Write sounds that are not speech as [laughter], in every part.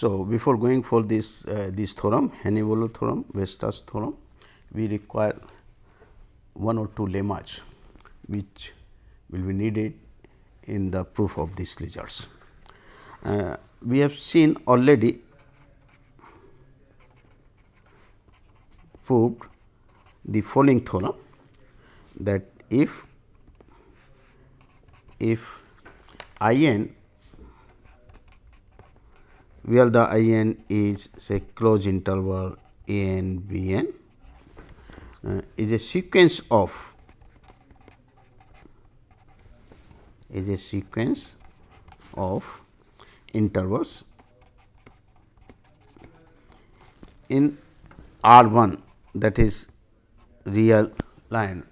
So, before going for this uh, this theorem Heine-Borel theorem, Weierstrass theorem, we require one or two lemmas which will be needed in the proof of these results. Uh, we have seen already proved the following theorem that if if I n where the I n is say closed interval a n b n uh, is a sequence of is a sequence of intervals in R 1 that is real line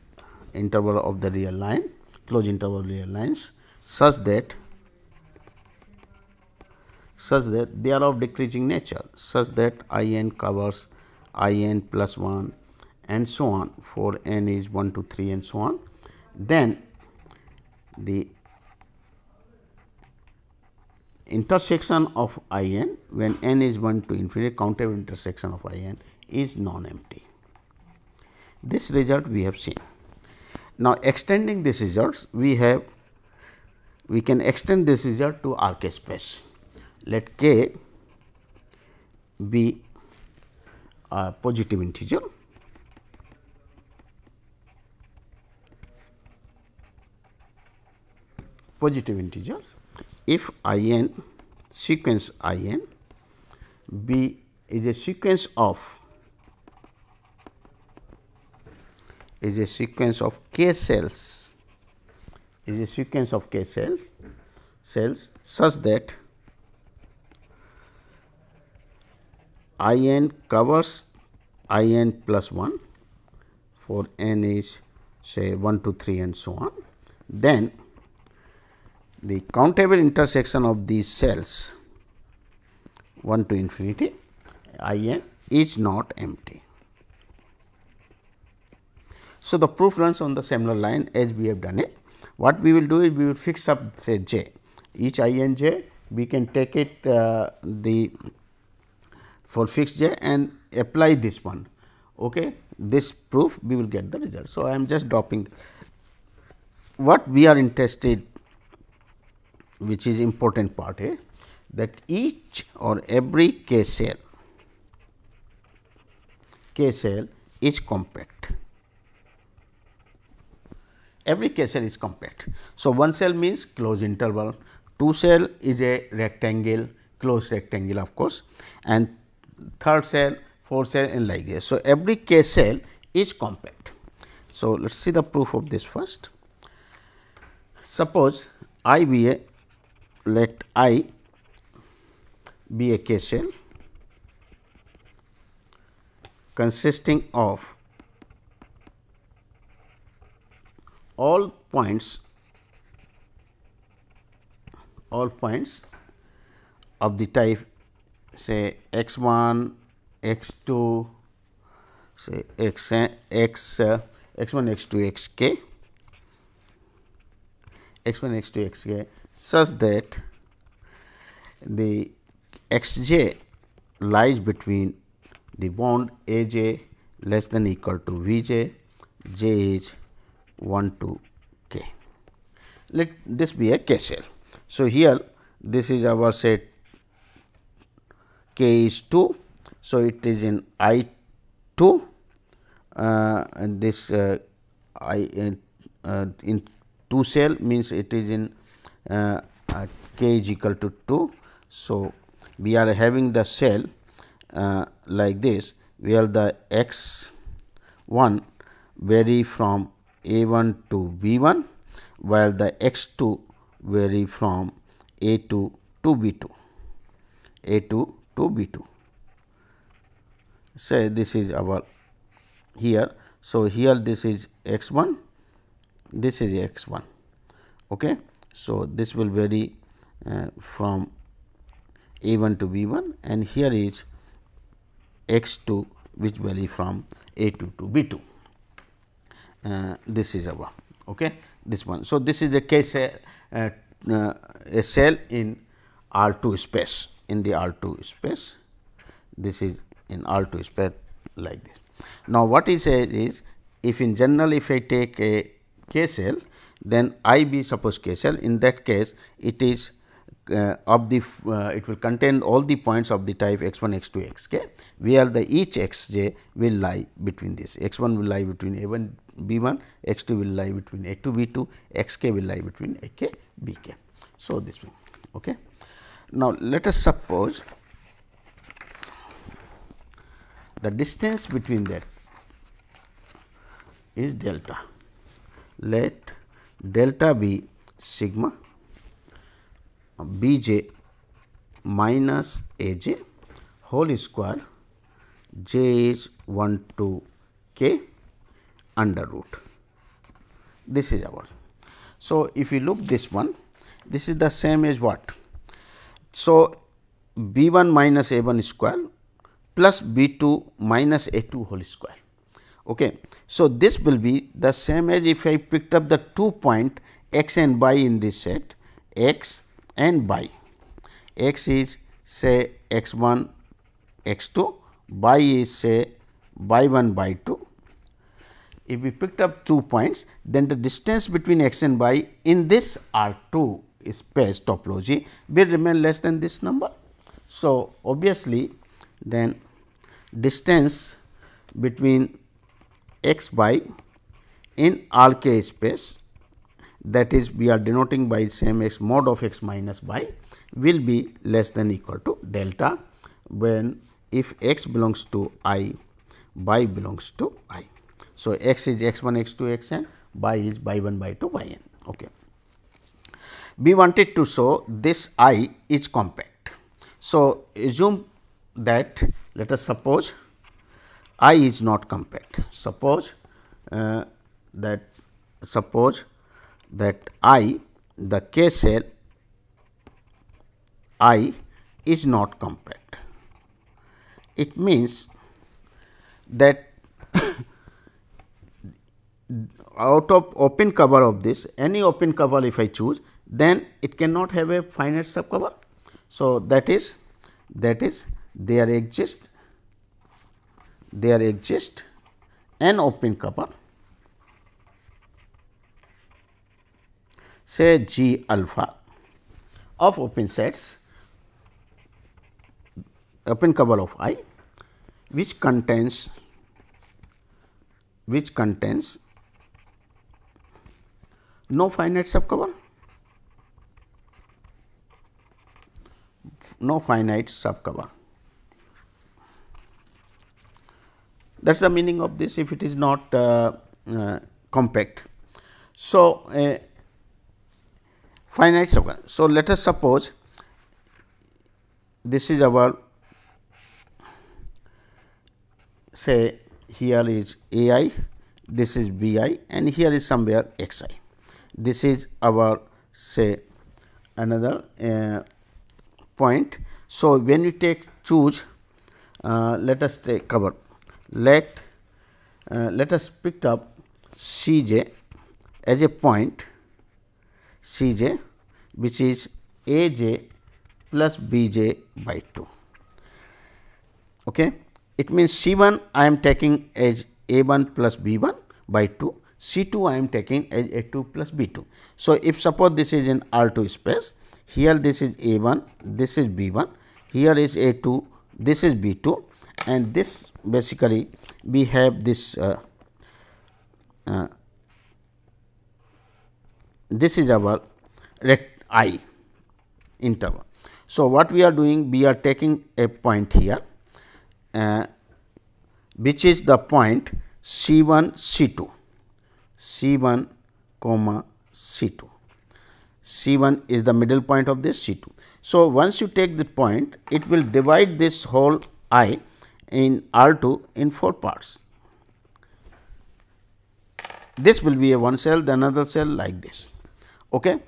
interval of the real line closed interval real lines such that such that they are of decreasing nature such that i n covers i n plus 1 and so on for n is 1 to 3 and so on then the intersection of i n when n is 1 to infinity countable intersection of i n is non empty. This result we have seen. Now, extending this results we have we can extend this result to R k space. Let k be a positive integer. Positive integers. If i n sequence i n be is a sequence of is a sequence of k cells is a sequence of k cells cells such that i n covers i n plus 1 for n is say 1 to 3 and so on. Then the countable intersection of these cells 1 to infinity i n is not empty. So, the proof runs on the similar line as we have done it. What we will do is we will fix up say j each i n j we can take it uh, the for fixed j and apply this one. Okay. This proof we will get the result. So, I am just dropping what we are interested which is important part here that each or every k cell k cell is compact every k cell is compact. So, one cell means closed interval, two cell is a rectangle closed rectangle of course and third cell, fourth cell and like this. So, every k cell is compact. So, let us see the proof of this first. Suppose I be a let I be a k cell consisting of all points all points of the type say x 1 x 2 say x x uh, x 1 x 2 x k x 1 x 2 x k such that the x j lies between the bond a j less than equal to v j j is 1 to k. Let this be a k cell. So, here this is our set k is 2. So, it is in I 2 uh, and this uh, I uh, in 2 cell means it is in uh, uh, k is equal to 2. So, we are having the cell uh, like this where the x 1 vary from a 1 to B 1 while the x 2 vary from A 2 to B 2 A 2 to B 2. Say this is our here. So, here this is x 1 this is x 1. Okay. So, this will vary uh, from A 1 to B 1 and here is x 2 which vary from A 2 to B 2. Uh, this is our okay this one. So, this is the case uh, uh, a cell in R 2 space in the R 2 space, this is in R 2 space like this. Now, what he says is if in general if I take a k cell then I be suppose k cell in that case it is uh, of the uh, it will contain all the points of the type x 1 x 2 x k where the each x j will lie between this x 1 will lie between a 1 b 1 x 2 will lie between a 2 b 2 x k will lie between a k b k. So, this one. Okay. Now, let us suppose the distance between that is delta. Let delta be sigma b j minus a j whole square j is 1 to k under root. This is our. So, if you look this one, this is the same as what? So, b 1 minus a 1 square plus b 2 minus a 2 whole square. Okay. So, this will be the same as if I picked up the two point x and y in this set x and y. x is say x 1 x 2, y is say y 1 y 2. If we picked up two points, then the distance between x and y in this R 2 space topology will remain less than this number. So, obviously, then distance between x y in R k space that is we are denoting by same x mod of x minus y will be less than equal to delta when if x belongs to i y belongs to i. So, x is x 1 x 2 x n y is y 1 y 2 y n. Okay. We wanted to show this i is compact. So, assume that let us suppose i is not compact. Suppose uh, that suppose that I the K cell I is not compact. It means that [coughs] out of open cover of this any open cover if I choose then it cannot have a finite subcover. So, that is that is there exist there exist an open cover say G alpha of open sets open cover of I which contains which contains no finite subcover no finite subcover that is the meaning of this if it is not uh, uh, compact. So, uh, finite subcover. So, let us suppose this is our say here is a i, this is b i and here is somewhere x i. This is our say another uh, point. So, when you take choose uh, let us take cover let uh, let us pick up C j as a point C j which is a j plus b j by 2. Okay. It means C 1 I am taking as a 1 plus b 1 by 2, C 2 I am taking as a 2 plus b 2. So, if suppose this is in R 2 space, here this is A1, this is B1, here is A2, this is B2 and this basically we have this uh, uh, this is our rect I interval. So, what we are doing we are taking a point here uh, which is the point C1 C2 C1 comma C2 C1 is the middle point of this C2. So, once you take the point, it will divide this whole I in R2 in 4 parts. This will be a one cell, the another cell like this. Okay.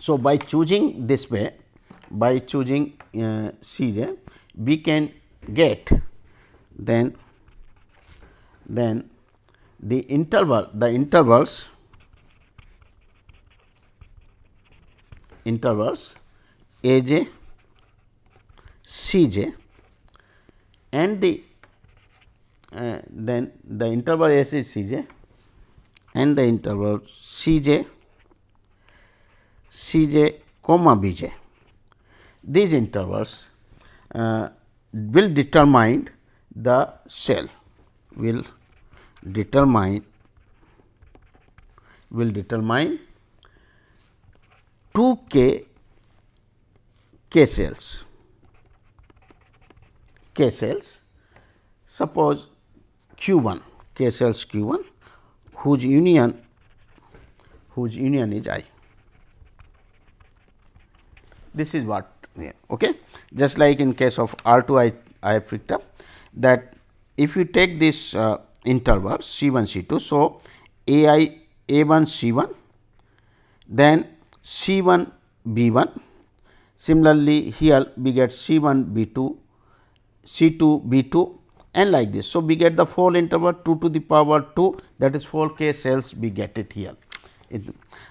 So, by choosing this way, by choosing uh, Cj, we can get then then the interval the intervals intervals a j C j and the uh, then the interval S is C j and the interval C j C j comma B j. These intervals uh, will determine the cell will determine will determine 2 k k cells. K cells. Suppose q 1 k cells q 1 whose union whose union is i. This is what okay? Just like in case of r 2 i i have picked up that if you take this uh, interval C 1 C 2. So, A i A 1 C 1 then C 1 B 1 similarly here we get C 1 B 2 C 2 B 2 and like this. So, we get the four interval 2 to the power 2 that is 4 k cells we get it here. It,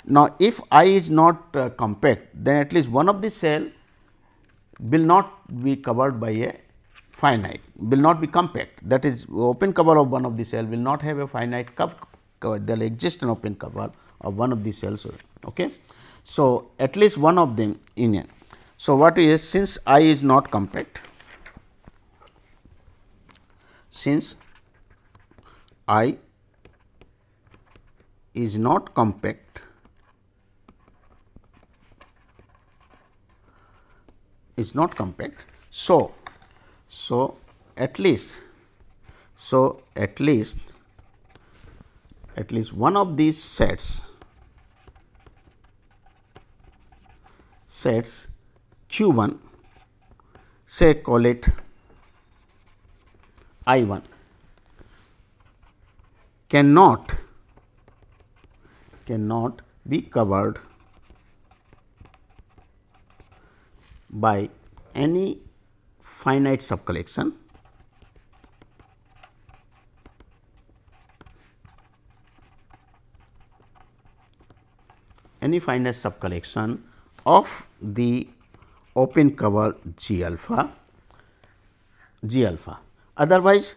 now, if I is not uh, compact then at least one of the cell will not be covered by a finite will not be compact that is open cover of one of the cell will not have a finite cover there will exist an open cover of one of the cells. Okay. So, at least one of them union. So, what is since I is not compact since I is not compact is not compact. So, so, at least so at least at least one of these sets sets q 1 say call it I 1 cannot cannot be covered by any finite subcollection. Any finite subcollection of the open cover G alpha G alpha. Otherwise,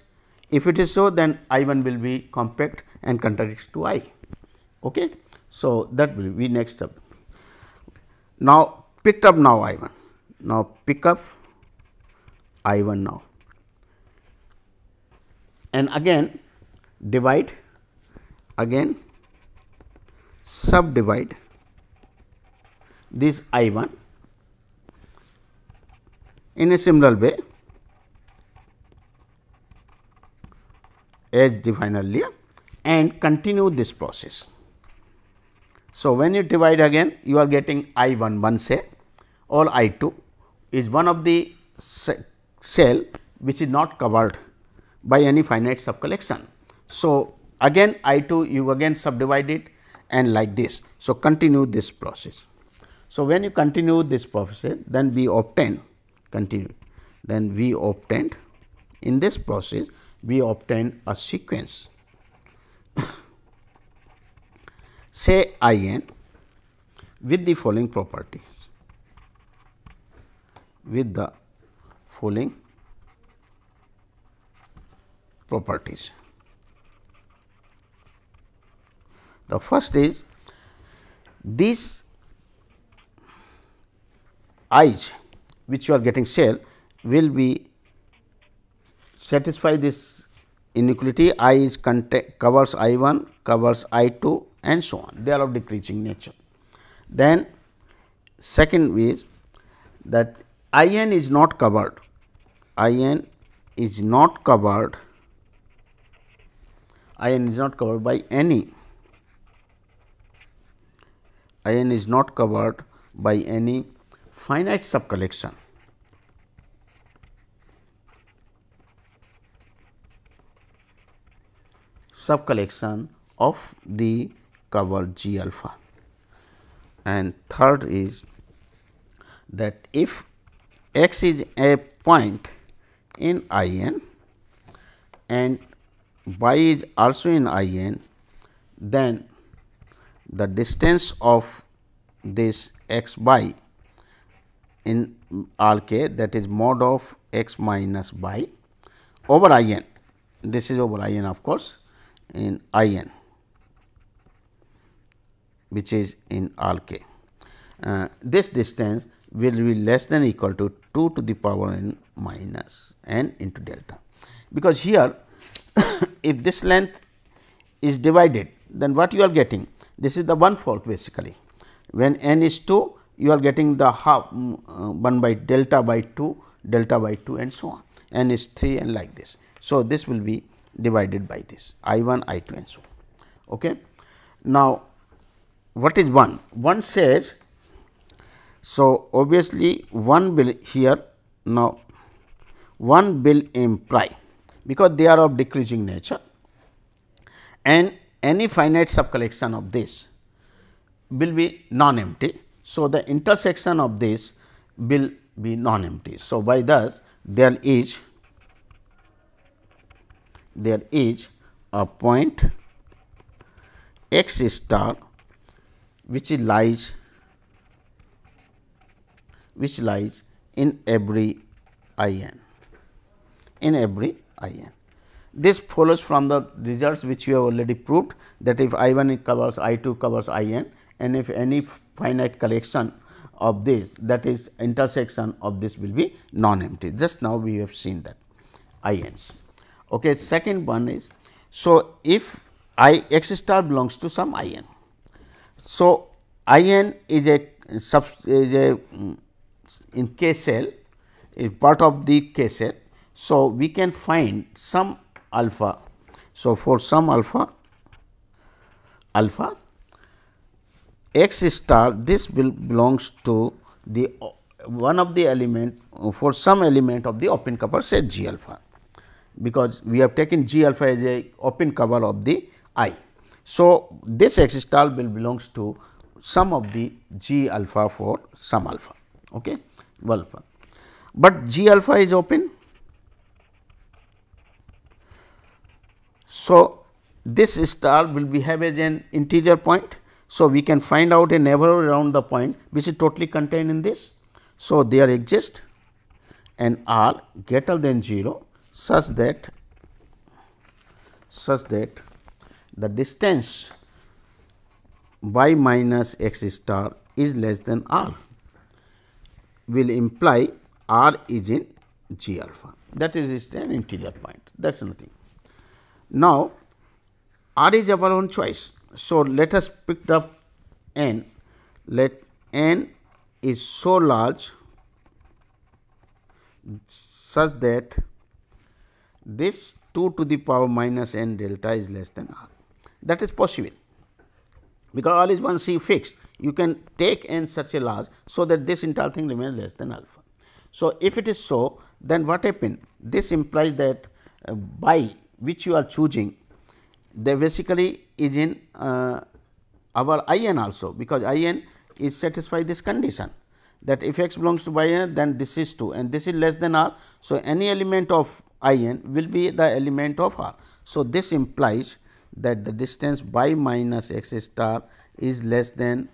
if it is so then I 1 will be compact and contradicts to I. Okay. So, that will be next step. Now, picked up now I 1. Now, pick up I 1 now and again divide again subdivide this I 1 in a similar way as defined earlier and continue this process. So, when you divide again you are getting I 1 1 say or I 2 is one of the cell which is not covered by any finite subcollection. So, again I 2 you again subdivide it and like this. So, continue this process. So, when you continue this process then we obtain continue. Then we obtained in this process we obtain a sequence. [coughs] Say I n with the following property. With the following properties. The first is these i's which you are getting cell will be satisfy this inequality i is covers i 1 covers i 2 and so on. They are of decreasing nature. Then second is that i n is not covered. I n is not covered. I n is not covered by any. I n is not covered by any finite subcollection. subcollection of the cover G alpha. And third is that if x is a point in I n and y is also in I n, then the distance of this x y in R k that is mod of x minus by over I n. This is over I n of course, in I n which is in R k. Uh, this distance will be less than equal to 2 to the power n minus n into delta. Because here [coughs] if this length is divided then what you are getting? This is the one fourth basically. When n is 2 you are getting the half uh, 1 by delta by 2 delta by 2 and so on n is 3 and like this. So, this will be divided by this I 1 I 2 and so on. Okay. Now, what is 1? 1 says, so obviously, 1 will here now 1 will imply because they are of decreasing nature and any finite subcollection of this will be non empty. So, the intersection of this will be non empty. So, by thus there is there is a point x star which lies which lies in every i n in every i n. This follows from the results which we have already proved that if I 1 covers I 2 covers I n and if any finite collection of this that is intersection of this will be non empty. Just now we have seen that I n's. Okay. Second one is, so if I x star belongs to some I n. So, I n is a sub is a mm, in K cell is part of the K cell. So, we can find some alpha. So, for some alpha alpha x star this will belongs to the one of the element for some element of the open cover set G alpha because we have taken G alpha as a open cover of the I. So, this x star will belongs to some of the G alpha for some alpha, okay, alpha. But G alpha is open. So, this star will be have as an interior point. So, we can find out a neighborhood around the point which is totally contained in this. So, there exists an r greater than 0 such that such that the distance y minus x star is less than r will imply r is in g alpha that is an interior point that is nothing. Now, r is our own choice. So, let us pick up n let n is so large such that this 2 to the power minus n delta is less than r. That is possible because r is one c fixed you can take n such a large so that this entire thing remains less than alpha. So, if it is so then what happen this implies that uh, by which you are choosing they basically is in uh, our I n also because I n is satisfy this condition that if x belongs to y n then this is 2 and this is less than r. So, any element of I n will be the element of R. So, this implies that the distance y minus x star is less than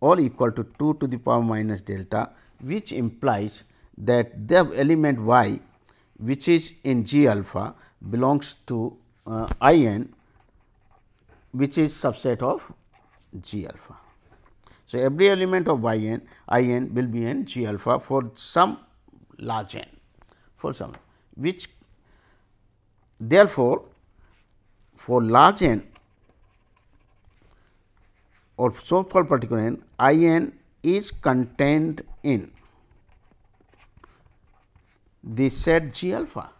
or equal to 2 to the power minus delta, which implies that the element y which is in G alpha belongs to uh, I n which is subset of G alpha. So, every element of y n I n will be in G alpha for some large n for some which Therefore, for large n or so for particular n, I n is contained in the set G alpha.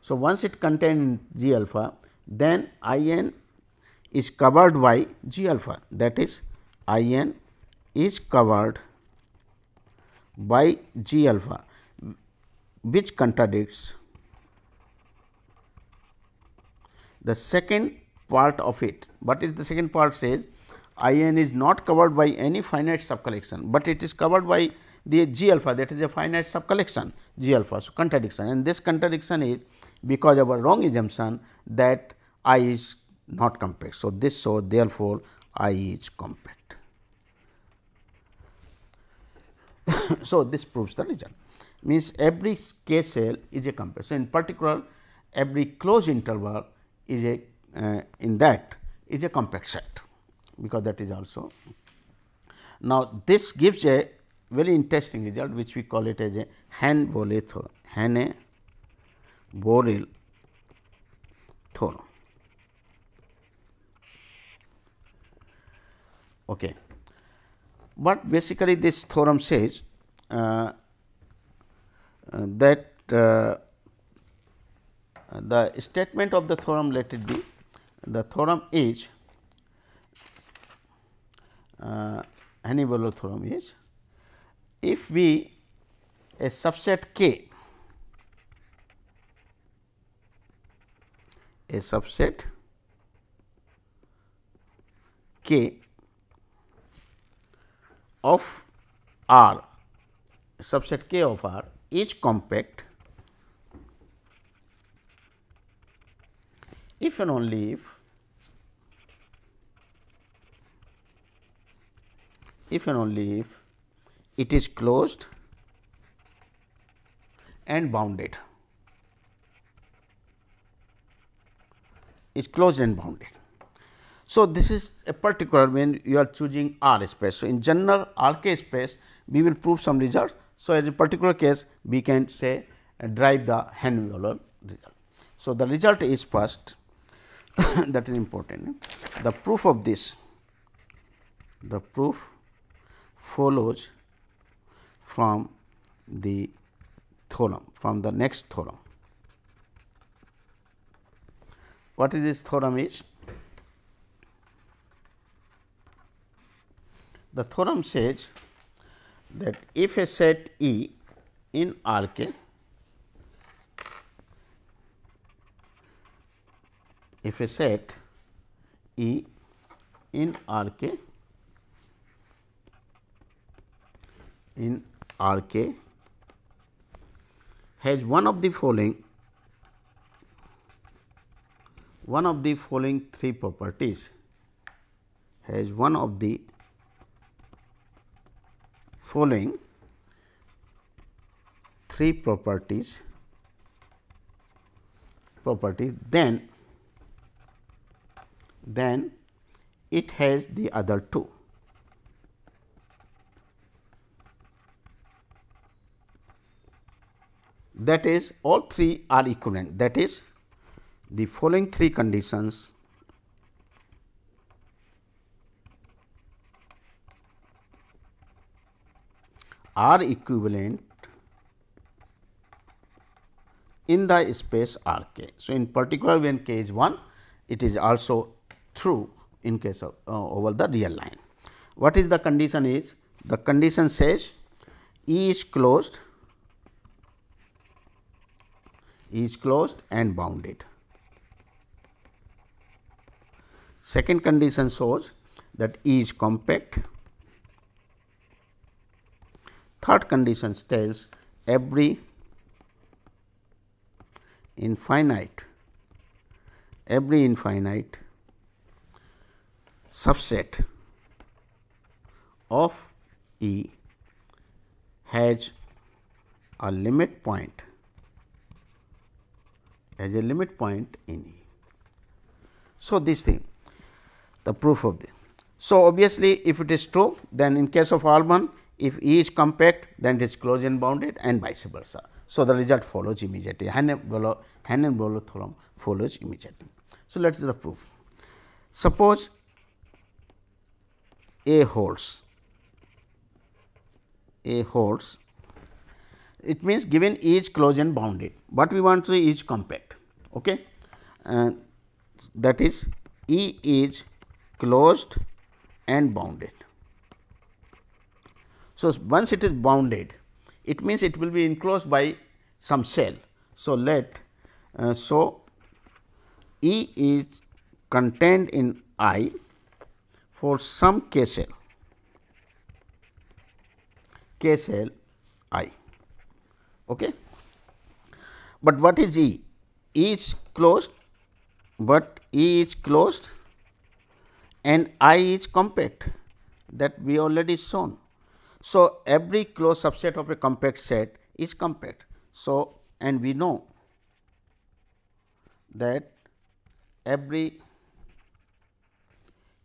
So, once it contains G alpha, then I n is covered by G alpha. That is I n is covered by G alpha which contradicts The second part of it, what is the second part says I n is not covered by any finite subcollection, but it is covered by the G alpha that is a finite subcollection G alpha. So, contradiction. And this contradiction is because of a wrong assumption that I is not compact. So, this so therefore, I is compact. [coughs] so, this proves the result means every k cell is a compact. So, in particular every closed interval is a uh, in that is a compact set because that is also. Now, this gives a very interesting result which we call it as a Heine-Borel theorem, Heine-Borel theorem. Okay. But basically this theorem says uh, uh, that uh, the statement of the theorem let it be the theorem is uh, Heine-Borel theorem is if we a subset K a subset K of R subset K of R is compact if and only if if and only if it is closed and bounded is closed and bounded. So, this is a particular when you are choosing R space. So, in general R k space we will prove some results. So, in a particular case we can say uh, drive the Heine-Borel result. So, the result is first [coughs] that is important. The proof of this, the proof follows from the theorem, from the next theorem. What is this theorem is? The theorem says that if a set E in R k if a set E in R k in R k has one of the following one of the following three properties has one of the following three properties properties then then it has the other two. That is all three are equivalent that is the following three conditions are equivalent in the space R k. So, in particular when k is 1 it is also true in case of uh, over the real line. What is the condition is? The condition says E is closed, E is closed and bounded. Second condition shows that E is compact. Third condition tells every infinite every infinite subset of E has a limit point as a limit point in E. So, this thing the proof of this. So, obviously, if it is true then in case of R 1 if E is compact then it is closed and bounded and vice versa. So, the result follows immediately Heine-Borel theorem follows immediately. So, let us see the proof. Suppose a holds, A holds, it means given each closed and bounded, but we want to say each compact. Okay? And that is E is closed and bounded. So, once it is bounded, it means it will be enclosed by some cell. So, let uh, so E is contained in I for some k cell. K cell i. Okay? But what is e? E is closed but e is closed and i is compact. That we already shown So, every closed subset of a compact set is compact. So, and we know that every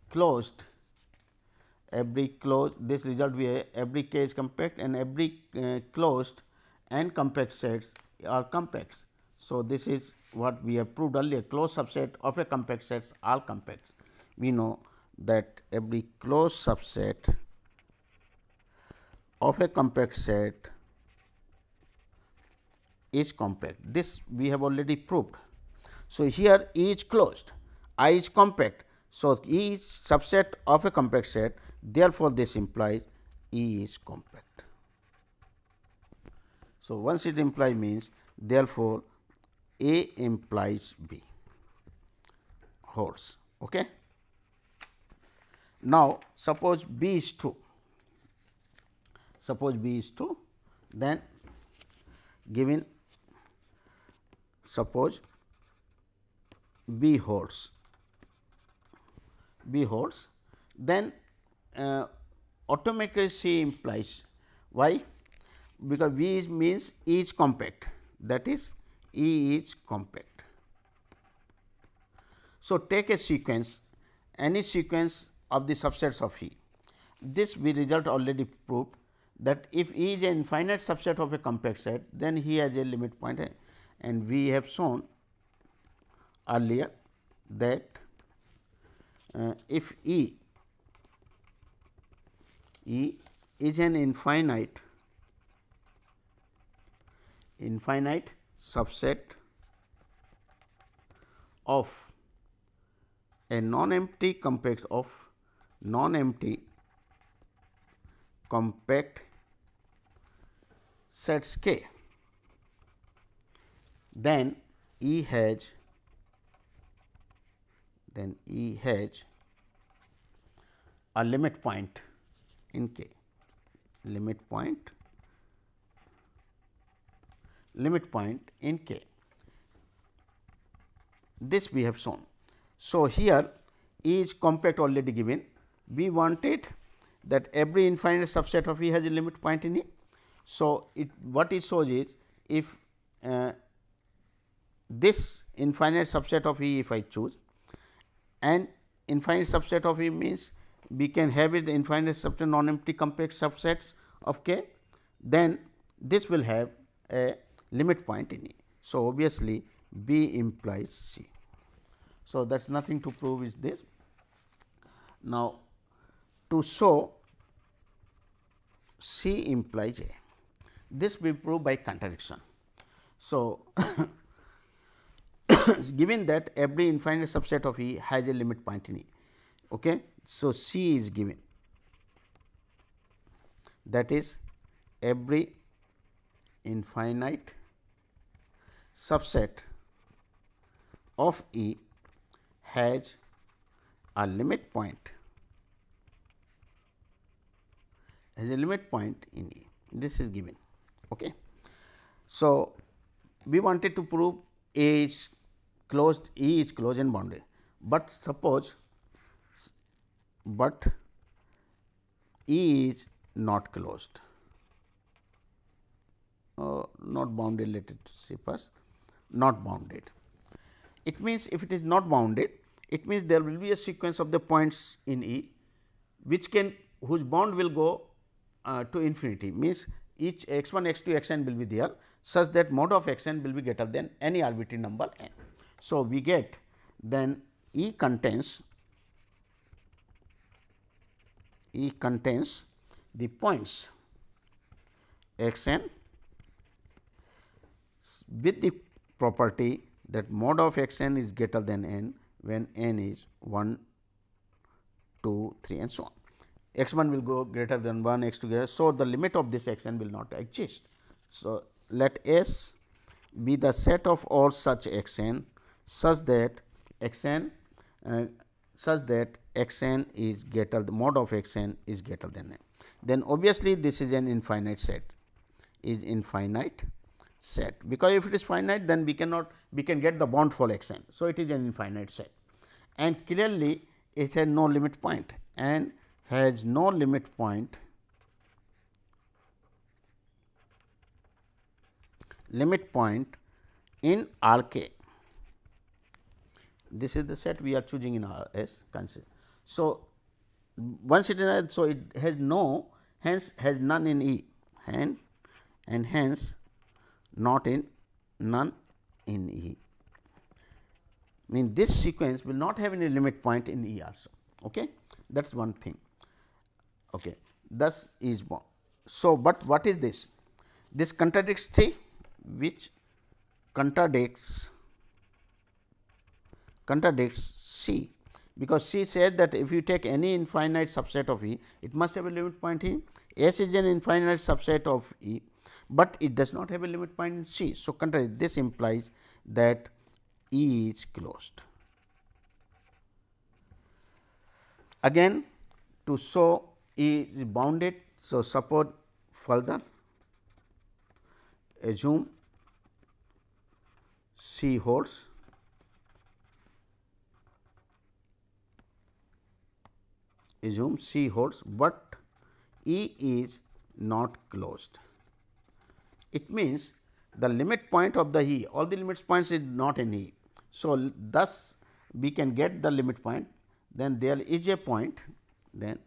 closed every closed this result we have every k is compact and every uh, closed and compact sets are compact. So, this is what we have proved earlier closed subset of a compact sets are compact. We know that every closed subset of a compact set is compact. This we have already proved. So, here E is closed, I is compact. So, E is subset of a compact set therefore, this implies E is compact. So, once it implies means therefore, A implies B holds. Okay. Now, suppose B is true, suppose B is true, then given suppose B holds, B holds, then uh, automatically C implies why? Because V is means E is compact that is E is compact. So, take a sequence any sequence of the subsets of E. This we result already proved that if E is an infinite subset of a compact set, then he has a limit point and we have shown earlier that uh, if E E is an infinite infinite subset of a non-empty compact of non-empty compact sets K, then E has then E has a limit point in K, limit point limit point in K. This we have shown. So, here E is compact already given. We wanted that every infinite subset of E has a limit point in E. So, it what it shows is if uh, this infinite subset of E if I choose and infinite subset of E means we can have it the infinite subset non empty complex subsets of K, then this will have a limit point in E. So, obviously, B implies C. So, that is nothing to prove is this. Now, to show C implies A, this we prove by contradiction. So, [coughs] given that every infinite subset of E has a limit point in E. Okay. So, C is given that is every infinite subset of E has a limit point has a limit point in E this is given. Okay. So, we wanted to prove A is closed E is closed and bounded, but suppose but E is not closed uh, not bounded let it see first not bounded. It means if it is not bounded it means there will be a sequence of the points in E which can whose bound will go uh, to infinity means each x 1 x 2 x n will be there such that mod of x n will be greater than any arbitrary number n. So, we get then E contains E contains the points x n with the property that mod of x n is greater than n when n is 1, 2, 3 and so on. X 1 will go greater than 1, x 2 greater. So, the limit of this x n will not exist. So, let S be the set of all such x n such that x n uh, such that x n is greater the mod of x n is greater than n. Then obviously, this is an infinite set is infinite set because if it is finite then we cannot we can get the bound for x n. So, it is an infinite set and clearly it has no limit point and has no limit point limit point in R k. This is the set we are choosing in R S consider. So, once it is so it has no hence has none in E and and hence not in none in E. Mean this sequence will not have any limit point in E also. Okay? That is one thing. Okay. Thus, is born. So, but what is this? This contradicts C which contradicts contradicts C because C says that if you take any infinite subset of E, it must have a limit point E. S is an infinite subset of E, but it does not have a limit point in C. So, contrary, this implies that E is closed. Again to show is bounded. So, suppose further assume C holds assume C holds, but E is not closed. It means the limit point of the E, all the limit points is not in E. So, thus we can get the limit point, then there is a point, then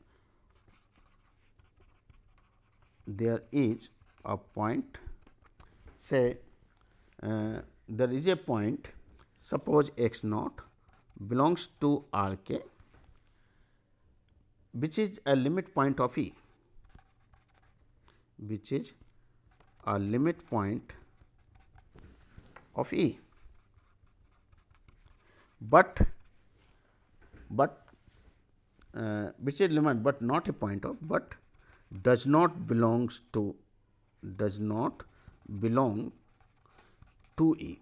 there is a point say uh, there is a point suppose x naught belongs to R k which is a limit point of E which is a limit point of E. But but uh, which is limit but not a point of but does not belongs to does not belong to E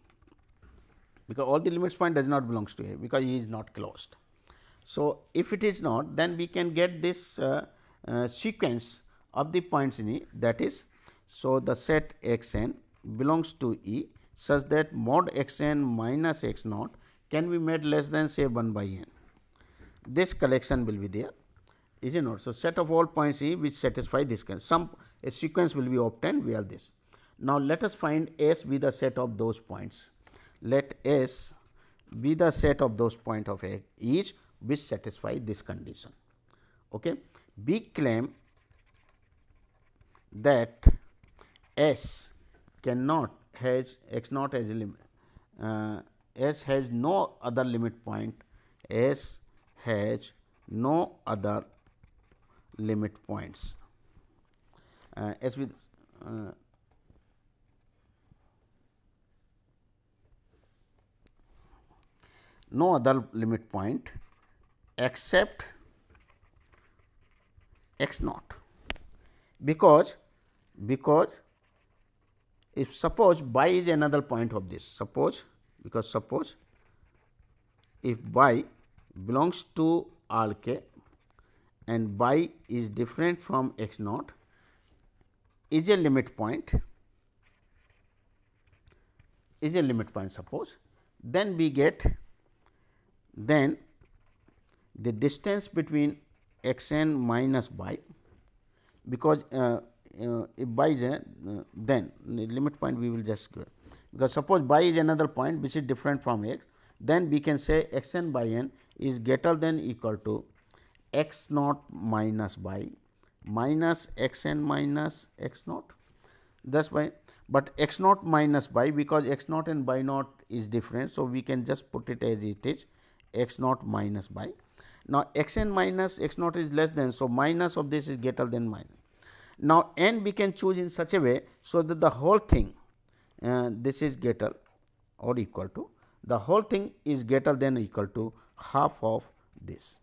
because all the limits point does not belongs to E because E is not closed. So, if it is not then we can get this uh, uh, sequence of the points in E that is. So, the set x n belongs to E such that mod x n minus x naught can be made less than say 1 by n. This collection will be there is not. So, set of all points E which satisfy this some a sequence will be obtained via this. Now, let us find S be the set of those points. Let S be the set of those point of A each which satisfy this condition. Okay. We claim that S cannot has x naught as limit, uh, S has no other limit point, S has no other limit points. Uh, as with uh, no other limit point except x naught because because if suppose y is another point of this suppose because suppose if y belongs to R k and y is different from x naught is a limit point is a limit point suppose then we get then the distance between x n minus y because uh, uh, if y is a uh, then the limit point we will just go. Because suppose y is another point which is different from x then we can say x n by n is greater than equal to x naught minus y minus x n minus x naught thus by but x naught minus y because x naught and y naught is different. So, we can just put it as it is x naught minus y. Now, x n minus x naught is less than. So, minus of this is greater than minus. Now, n we can choose in such a way, so that the whole thing uh, this is greater or equal to the whole thing is greater than equal to half of this.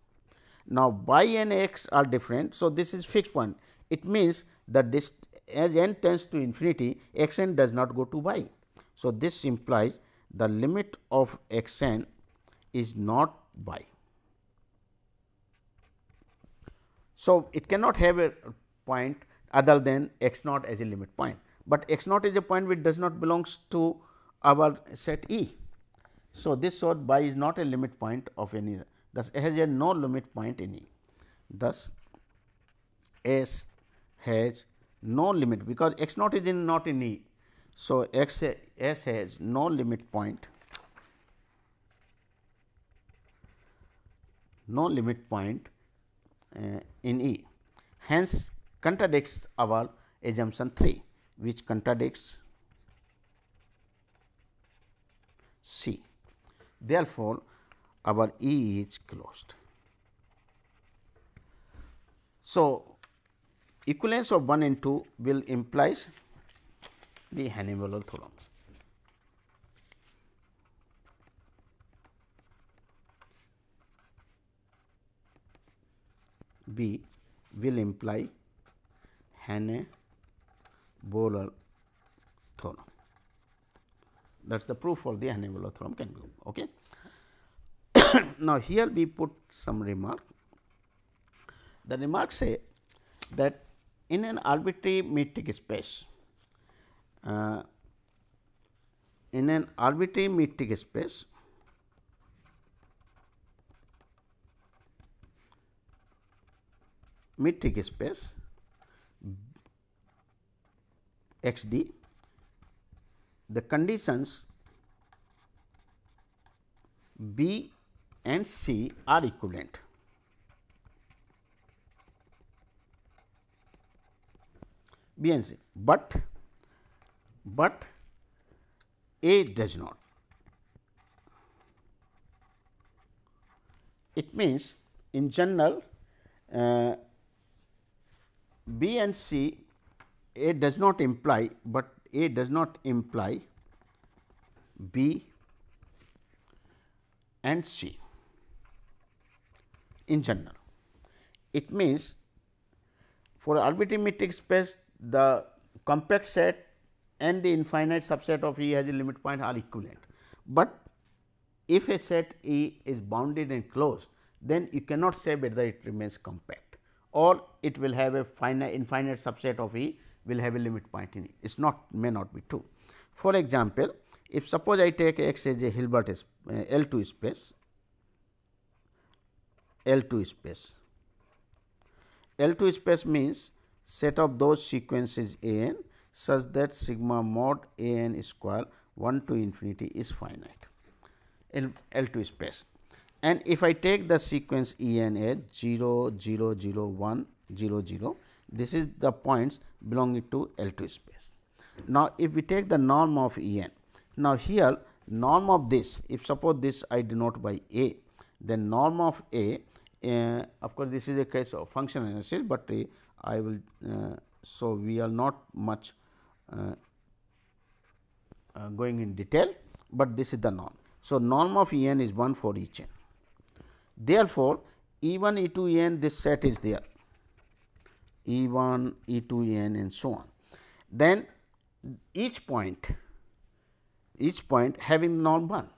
Now, y and x are different. So, this is fixed point. It means that this as n tends to infinity x n does not go to y. So, this implies the limit of x n is not y. So, it cannot have a point other than x naught as a limit point, but x naught is a point which does not belongs to our set E. So, this sort y is not a limit point of any thus S has a no limit point in E. Thus, S has no limit because x naught is in not in E. So, x S has no limit point, no limit point uh, in E. Hence, contradicts our assumption 3, which contradicts C. Therefore, our E is closed. So, equivalence of 1 and 2 will implies the Heine-Borel theorem. B will imply Heine-Borel theorem. That is the proof for the Heine-Borel theorem can be. Okay. [coughs] now, here we put some remark. The remark say that in an arbitrary metric space, uh, in an arbitrary metric space, metric space x d, the conditions B and C are equivalent. B and C, but but A does not. It means in general uh, B and C A does not imply, but A does not imply B and C in general. It means for arbitrary metric space the compact set and the infinite subset of E has a limit point are equivalent. But if a set E is bounded and closed, then you cannot say whether it remains compact or it will have a finite infinite subset of E will have a limit point in E. It is not may not be true. For example, if suppose I take X as a Hilbert L 2 space, L 2 space. L 2 space means set of those sequences A n such that sigma mod A n square 1 to infinity is finite in L 2 space. And if I take the sequence E n as 0, 0, 0, 1, 0, 0, this is the points belonging to L 2 space. Now, if we take the norm of E n, now here norm of this, if suppose this I denote by A, then norm of A, uh, of course, this is a case of function analysis, but uh, I will. Uh, so, we are not much uh, uh, going in detail, but this is the norm. So, norm of E n is 1 for each n. Therefore, E 1 E 2 E n this set is there E 1 E 2 E n and so on. Then each point each point having norm 1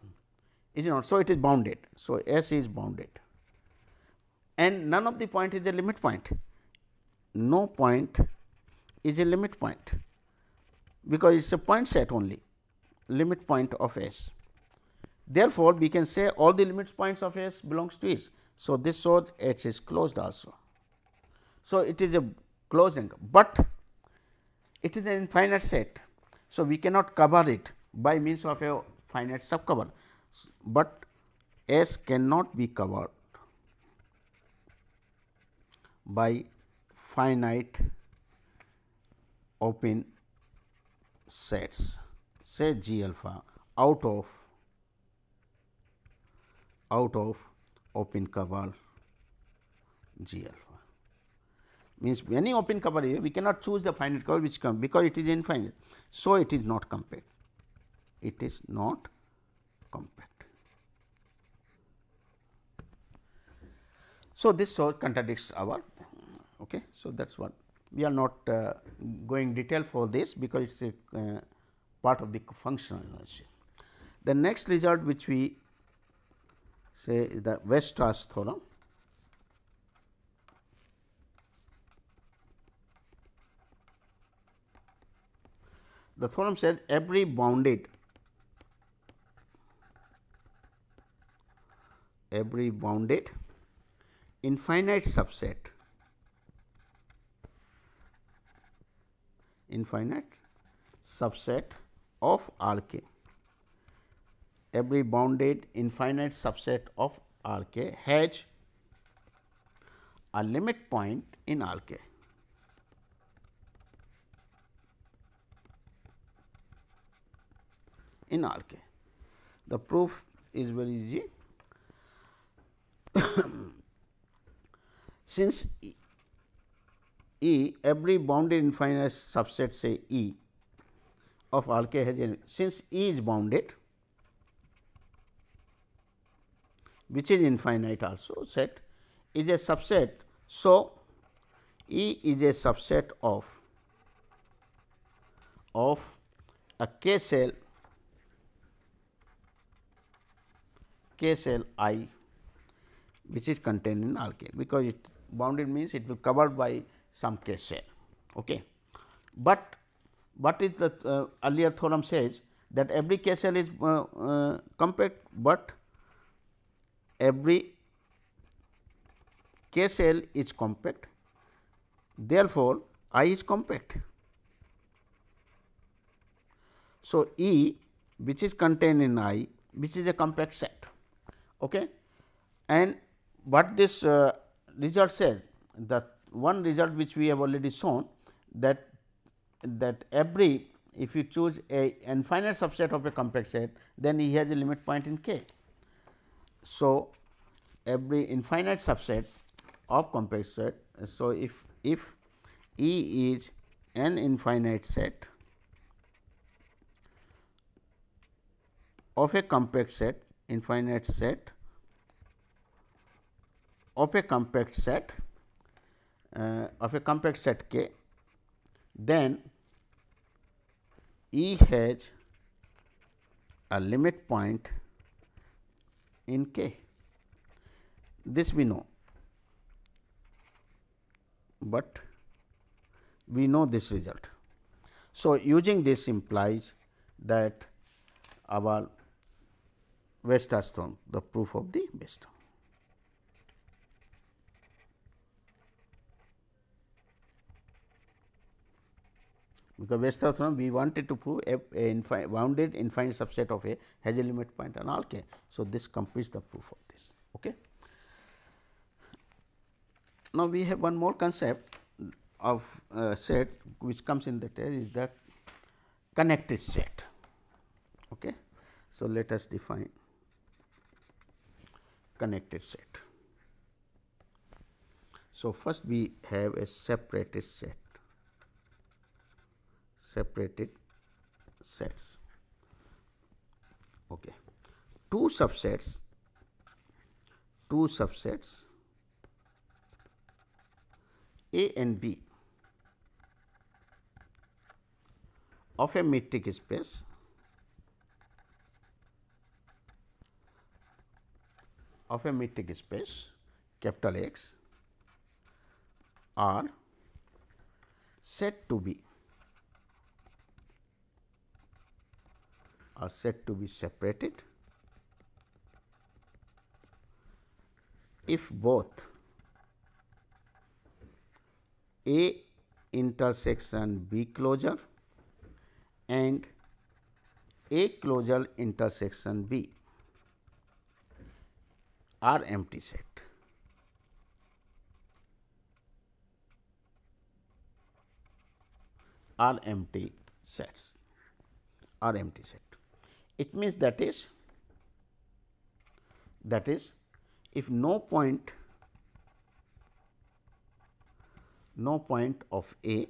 is not. So, it is bounded. So, S is bounded and none of the point is a limit point. No point is a limit point because it is a point set only limit point of S. Therefore, we can say all the limit points of S belongs to S. So, this shows H is closed also. So, it is a closed angle, but it is an infinite set. So, we cannot cover it by means of a finite subcover, but S cannot be covered by finite open sets say G alpha out of out of open cover G alpha means any open cover here we cannot choose the finite cover which because it is infinite. So, it is not compact it is not compact. So, this contradicts our okay. So, that is what we are not uh, going detail for this because it is a uh, part of the functional energy. The next result which we say is the Weierstrass theorem. The theorem says every bounded every bounded infinite subset infinite subset of R k every bounded infinite subset of R k has a limit point in R k. in R k. The proof is very easy. [coughs] Since E every bounded infinite subset say E of R k has a since E is bounded which is infinite also set is a subset. So, E is a subset of of a k cell k cell i which is contained in k because it bounded means it will covered by some k cell. Okay. But what is the uh, earlier theorem says that every cell is uh, uh, compact, but every cell is compact. Therefore, I is compact. So, E which is contained in I which is a compact set. Okay. And what this uh, result says the one result which we have already shown that that every if you choose a infinite subset of a compact set then he has a limit point in k. So, every infinite subset of compact set. So, if if E is an infinite set of a compact set infinite set of a compact set uh, of a compact set K, then E has a limit point in K. This we know, but we know this result. So, using this implies that our Weierstrass the proof of the Weierstrass. Because Weierstrass theorem we wanted to prove a, a infinite bounded infinite subset of A has a limit point on all k. So, this completes the proof of this. Okay. Now, we have one more concept of uh, set which comes in the area is the connected set. Okay. So, let us define connected set. So, first we have a separated set separated sets. Okay. Two subsets, two subsets A and B of a metric space of a metric space capital X are said to be are said to be separated if both A intersection B closure and A closure intersection B are empty set. are empty sets are empty set. It means that is that is if no point no point of A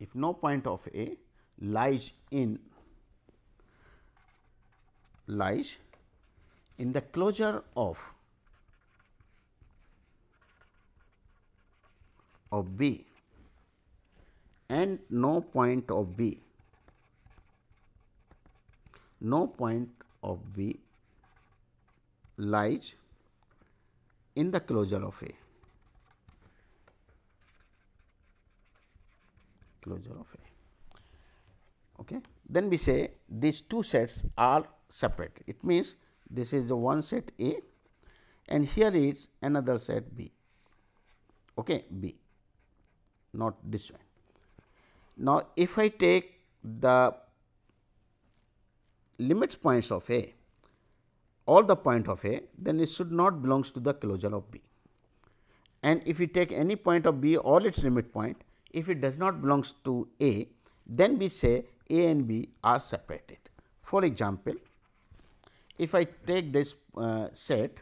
if no point of A lies in lies in the closure of of B and no point of B no point of B lies in the closure of A. Closure of A. Okay. Then we say these two sets are separate. It means this is the one set A and here is another set B. Okay, B, not this one. Now, if I take the limits points of A, all the point of A, then it should not belongs to the closure of B. And if we take any point of B, all its limit point, if it does not belongs to A, then we say A and B are separated. For example, if I take this uh, set,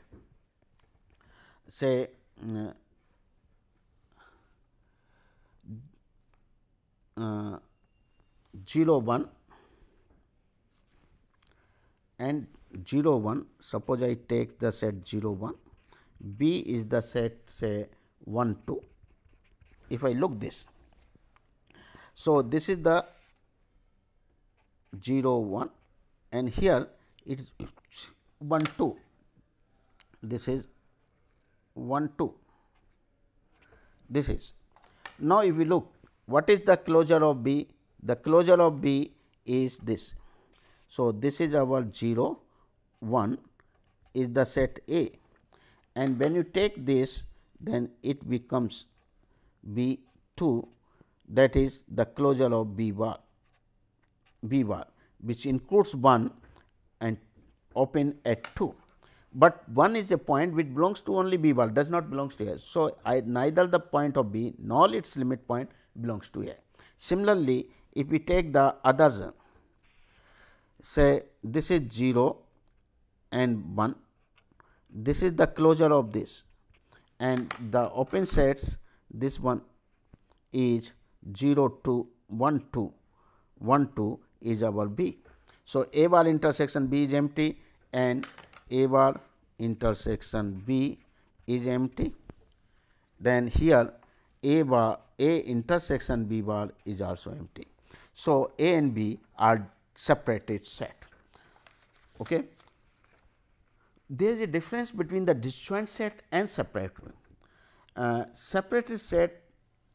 say uh, uh, 0 1 and 0 1 suppose I take the set 0 1 B is the set say 1 2 if I look this. So, this is the 0 1 and here it is 1 2 this is 1 2 this is. Now, if we look what is the closure of B? The closure of B is this. So, this is our 0 1 is the set A and when you take this then it becomes B 2 that is the closure of B bar B bar which includes 1 and open at 2 but 1 is a point which belongs to only B bar does not belongs to A. So, I neither the point of B nor its limit point belongs to A. Similarly, if we take the others say this is 0 and 1 this is the closure of this and the open sets this one is 0 to 1 2 1 2 is our B. So, A bar intersection B is empty and A bar intersection B is empty. Then here A bar A intersection B bar is also empty. So, A and B are separated set. Okay. There is a difference between the disjoint set and separate. Uh, separated set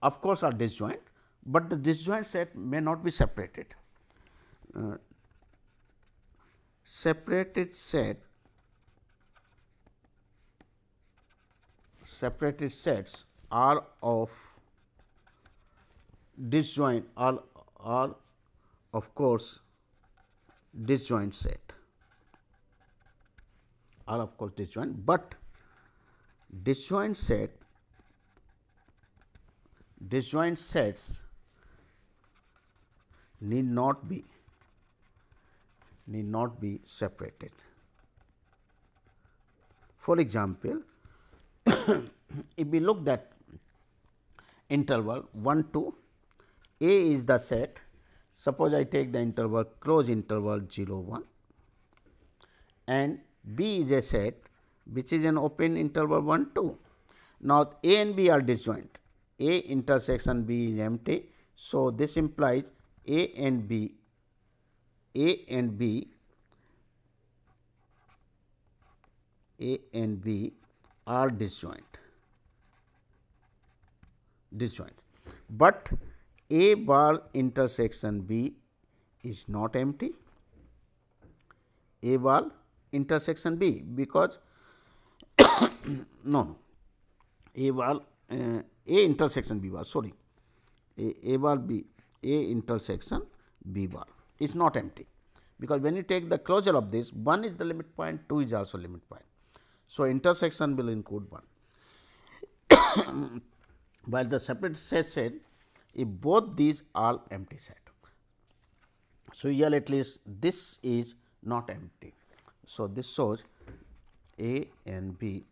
of course, are disjoint, but the disjoint set may not be separated. Uh, separated set separated sets are of disjoint are, are of course disjoint set are of course disjoint, but disjoint set disjoint sets need not be need not be separated. For example, [coughs] if we look that interval 1 2 A is the set suppose I take the interval close interval 0 1 and B is a set which is an open interval 1 2. Now, A and B are disjoint A intersection B is empty. So, this implies A and B A and B A and B are disjoint disjoint, but A bar intersection B is not empty. A bar intersection B because [coughs] no no. A bar uh, A intersection B bar sorry. A, A bar B A intersection B bar is not empty. Because when you take the closure of this 1 is the limit point 2 is also limit point. So, intersection will include 1 [coughs] while the separate set said if both these are empty set. So, here at least this is not empty. So, this shows A and B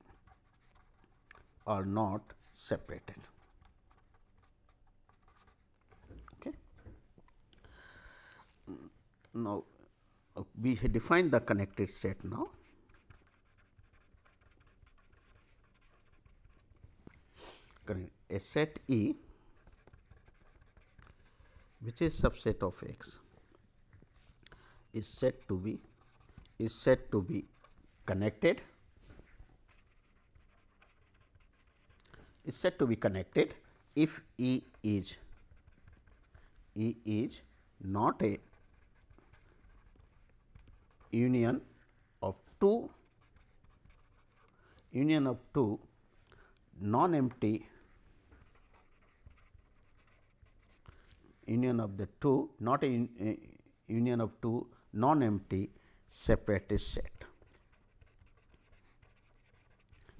are not separated. Okay. Now, we define the connected set now. A set E which is subset of X is said to be is said to be connected is said to be connected if E is E is not a union of two union of two non-empty union of the two not a, a union of two non-empty separated set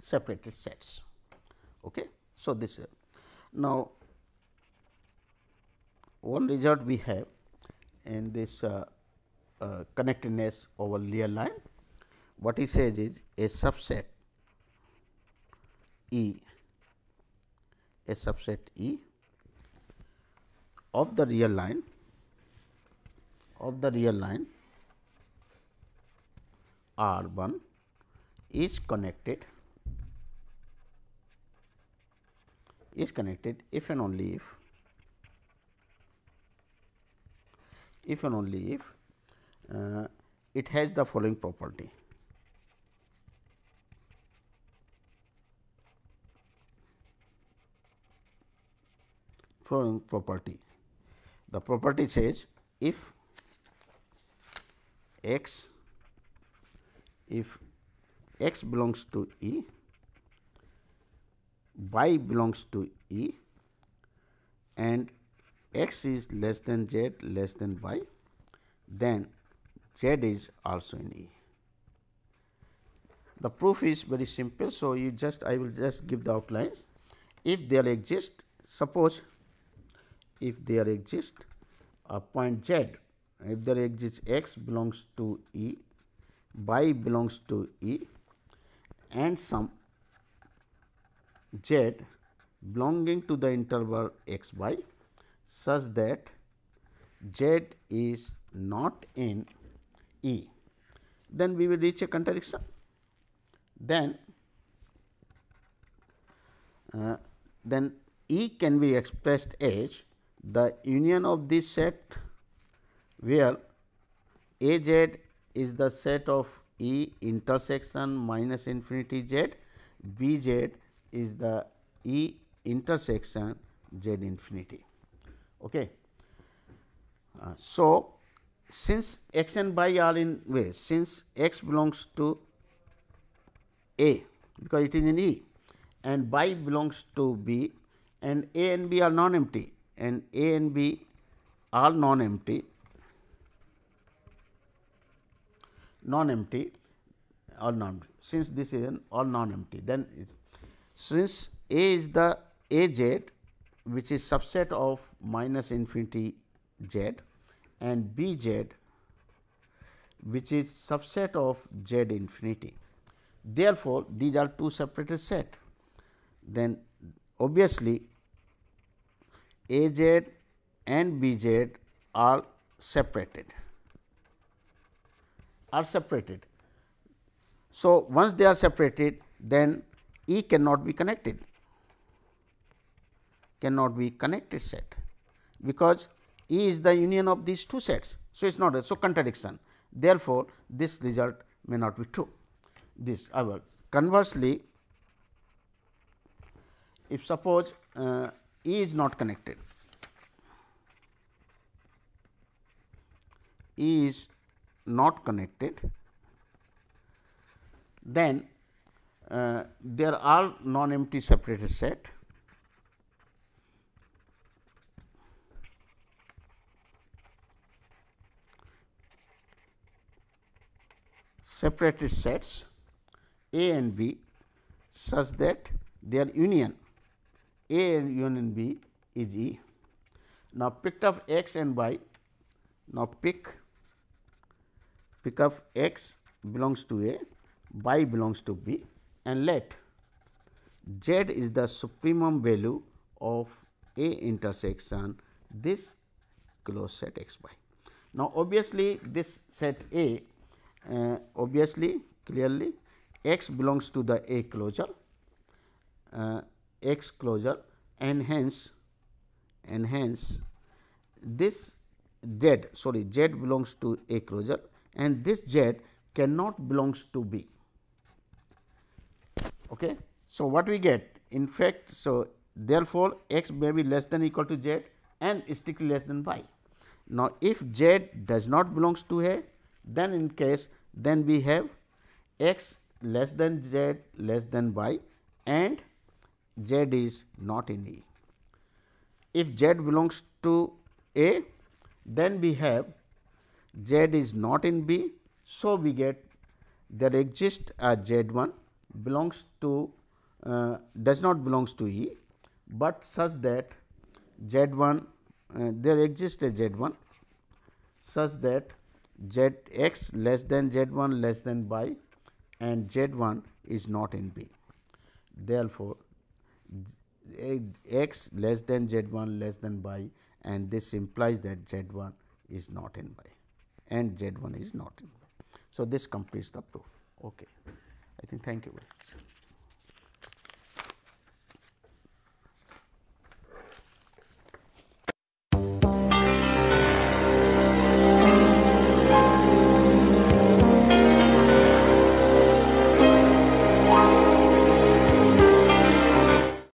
separated sets. Okay. So, this is now one result we have in this uh, uh, connectedness over Lear line. What he says is a subset E, a subset E of the real line of the real line R 1 is connected is connected if and only if if and only if uh, it has the following property. following property. The property says if x if x belongs to E y belongs to E and x is less than z less than y, then z is also in E. The proof is very simple. So, you just I will just give the outlines. If there exist suppose if there exist a point z, if there exists x belongs to E, y belongs to E. And some z belonging to the interval x y such that z is not in E, then we will reach a contradiction. Then, uh, then E can be expressed as the union of this set where A z is the set of E intersection minus infinity z, B z is the E intersection z infinity. Okay. Uh, so, since x and y are in way, since x belongs to A because it is in E and y belongs to B and A and B are non-empty and A and B are non-empty, non-empty or non empty. since this is an all non-empty then since A is the A z which is subset of minus infinity z and B z which is subset of z infinity. Therefore, these are two separated set then obviously A z and B z are separated are separated. So, once they are separated then E cannot be connected cannot be connected set because E is the union of these two sets. So, it is not a so contradiction therefore, this result may not be true this however conversely if suppose uh, Is not connected. Is not connected. Then uh, there are non empty separated set. Separated sets A and B such that their union A union B is E. Now, picked up x and y. Now, pick pick up x belongs to A, y belongs to B and let z is the supremum value of A intersection this closed set x y. Now, obviously, this set A uh, obviously clearly x belongs to the A closure uh, x closure and hence and hence this z sorry z belongs to A closure and this z cannot belongs to B. Okay. So, what we get in fact, so therefore, x may be less than equal to z and strictly less than y. Now, if z does not belongs to A, then in case then we have x less than z less than y and z is not in E. If z belongs to A, then we have Z is not in B. So, we get there exists a Z 1 belongs to uh, does not belongs to E, but such that Z 1 uh, there exists a Z 1 such that Z x less than Z 1 less than by and Z 1 is not in B. Therefore, x less than Z 1 less than y and this implies that Z 1 is not in by and Z 1 is not in by. So, this completes the proof. Okay. I think thank you very much.